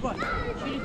Чили